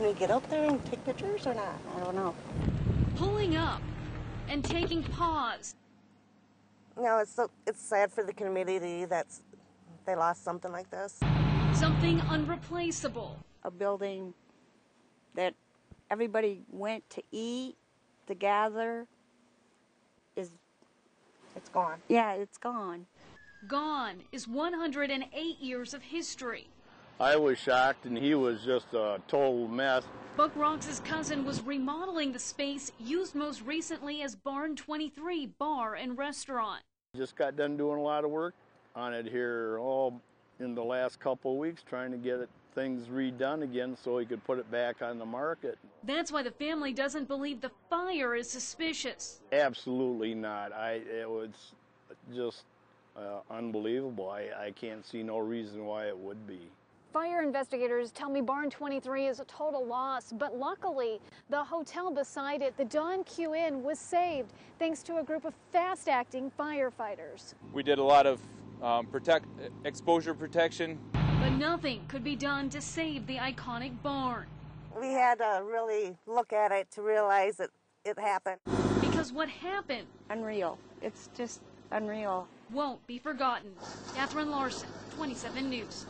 can we get up there and take pictures or not? I don't know. Pulling up and taking pause. No, it's so it's sad for the community that's they lost something like this. Something unreplaceable. A building that everybody went to eat, to gather, is, It's gone. yeah, it's gone. Gone is 108 years of history. I was shocked, and he was just a total mess. Buck Rocks' cousin was remodeling the space used most recently as Barn 23 bar and restaurant. Just got done doing a lot of work on it here all in the last couple of weeks, trying to get it, things redone again so he could put it back on the market. That's why the family doesn't believe the fire is suspicious. Absolutely not. I it was just uh, unbelievable. I, I can't see no reason why it would be. Fire investigators tell me Barn 23 is a total loss, but luckily, the hotel beside it, the Don Q Inn, was saved thanks to a group of fast acting firefighters. We did a lot of um, protect exposure protection. But nothing could be done to save the iconic barn. We had to really look at it to realize that it happened. Because what happened Unreal. It's just unreal. won't be forgotten. Kathryn Larson, 27 News.